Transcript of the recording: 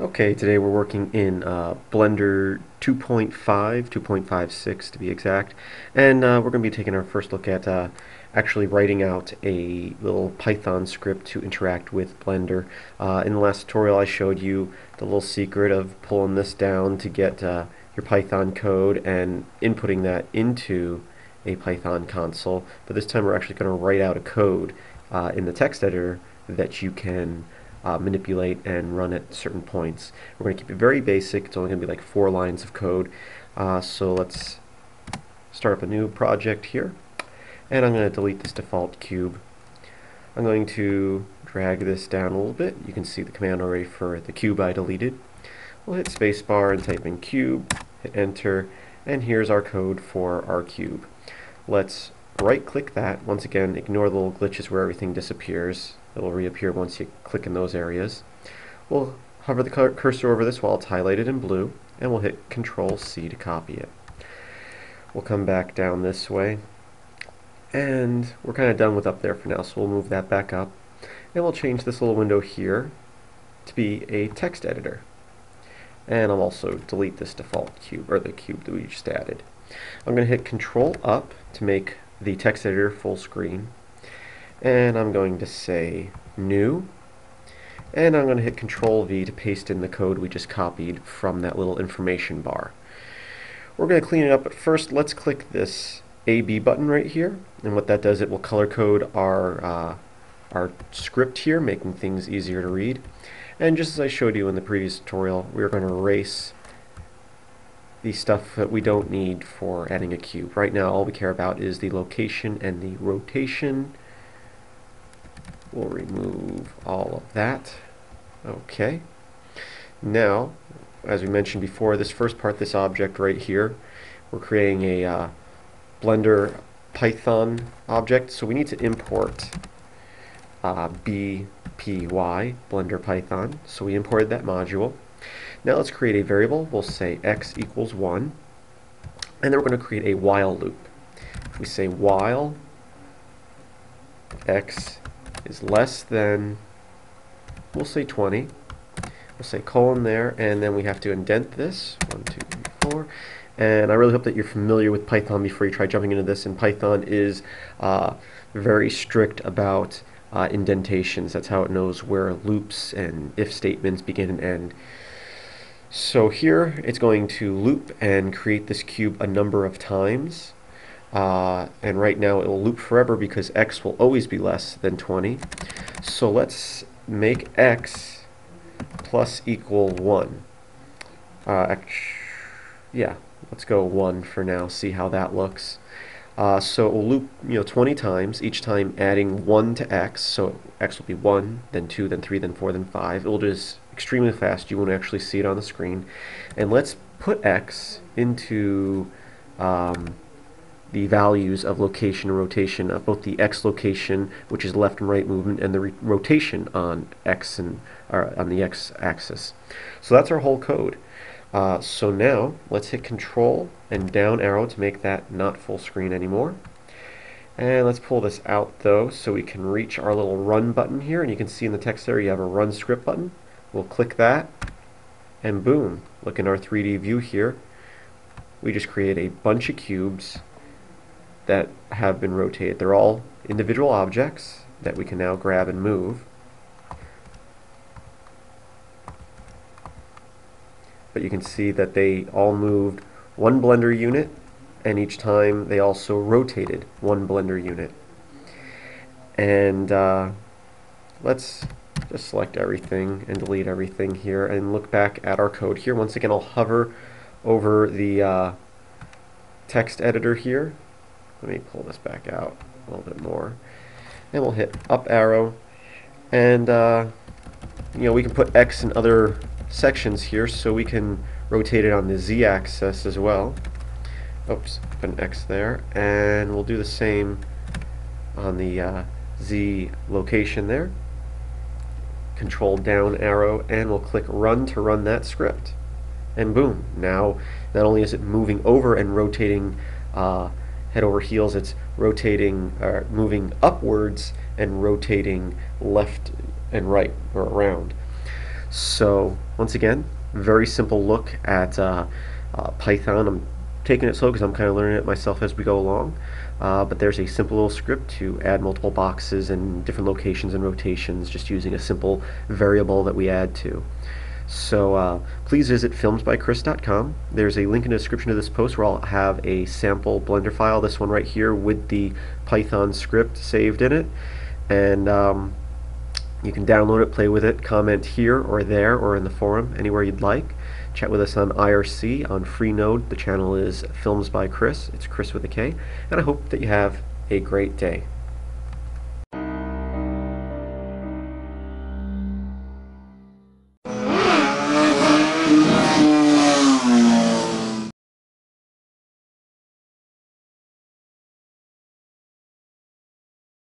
Okay, today we're working in uh, Blender 2.5, 2.56 to be exact, and uh, we're going to be taking our first look at uh, actually writing out a little Python script to interact with Blender. Uh, in the last tutorial I showed you the little secret of pulling this down to get uh, your Python code and inputting that into a Python console, but this time we're actually going to write out a code uh, in the text editor that you can uh, manipulate and run at certain points. We're going to keep it very basic. It's only going to be like four lines of code. Uh, so let's start up a new project here. And I'm going to delete this default cube. I'm going to drag this down a little bit. You can see the command already for the cube I deleted. We'll hit spacebar and type in cube, hit enter, and here's our code for our cube. Let's right click that. Once again, ignore the little glitches where everything disappears. It will reappear once you click in those areas. We'll hover the cursor over this while it's highlighted in blue, and we'll hit Control C to copy it. We'll come back down this way, and we're kind of done with up there for now, so we'll move that back up. And we'll change this little window here to be a text editor. And I'll also delete this default cube, or the cube that we just added. I'm going to hit Control Up to make the text editor full screen and I'm going to say new and I'm going to hit control V to paste in the code we just copied from that little information bar. We're going to clean it up but first let's click this AB button right here and what that does it will color code our uh, our script here making things easier to read and just as I showed you in the previous tutorial we're going to erase the stuff that we don't need for adding a cube. Right now all we care about is the location and the rotation We'll remove all of that. Okay. Now, as we mentioned before, this first part, this object right here, we're creating a uh, Blender Python object, so we need to import uh, BPY, Blender Python. So we imported that module. Now let's create a variable. We'll say x equals 1. And then we're going to create a while loop. If we say while x is less than, we'll say 20. We'll say colon there, and then we have to indent this. One, two, three, four. And I really hope that you're familiar with Python before you try jumping into this. And Python is uh, very strict about uh, indentations. That's how it knows where loops and if statements begin and end. So here it's going to loop and create this cube a number of times. Uh, and right now it will loop forever because x will always be less than 20. So let's make x plus equal 1. Uh, yeah, let's go 1 for now, see how that looks. Uh, so it will loop you know 20 times, each time adding 1 to x, so x will be 1, then 2, then 3, then 4, then 5. It will just extremely fast, you won't actually see it on the screen. And let's put x into um, the values of location and rotation of both the x location, which is left and right movement, and the rotation on x and on the x axis. So that's our whole code. Uh, so now let's hit Control and down arrow to make that not full screen anymore. And let's pull this out though so we can reach our little run button here and you can see in the text there you have a run script button. We'll click that and boom, look in our 3D view here. We just create a bunch of cubes that have been rotated. They're all individual objects that we can now grab and move. But you can see that they all moved one blender unit and each time they also rotated one blender unit. And uh, let's just select everything and delete everything here and look back at our code here. Once again, I'll hover over the uh, text editor here let me pull this back out a little bit more. And we'll hit up arrow. And, uh, you know, we can put X in other sections here so we can rotate it on the Z axis as well. Oops, put an X there. And we'll do the same on the uh, Z location there. Control down arrow and we'll click run to run that script. And boom, now not only is it moving over and rotating uh, head over heels, it's rotating, uh, moving upwards and rotating left and right or around. So once again, very simple look at uh, uh, Python. I'm taking it slow because I'm kind of learning it myself as we go along. Uh, but there's a simple little script to add multiple boxes and different locations and rotations just using a simple variable that we add to. So uh, please visit filmsbykris.com. There's a link in the description of this post where I'll have a sample Blender file, this one right here with the Python script saved in it. And um, you can download it, play with it, comment here or there or in the forum, anywhere you'd like. Chat with us on IRC, on Freenode. The channel is Films by Kris. It's Chris with a K. And I hope that you have a great day.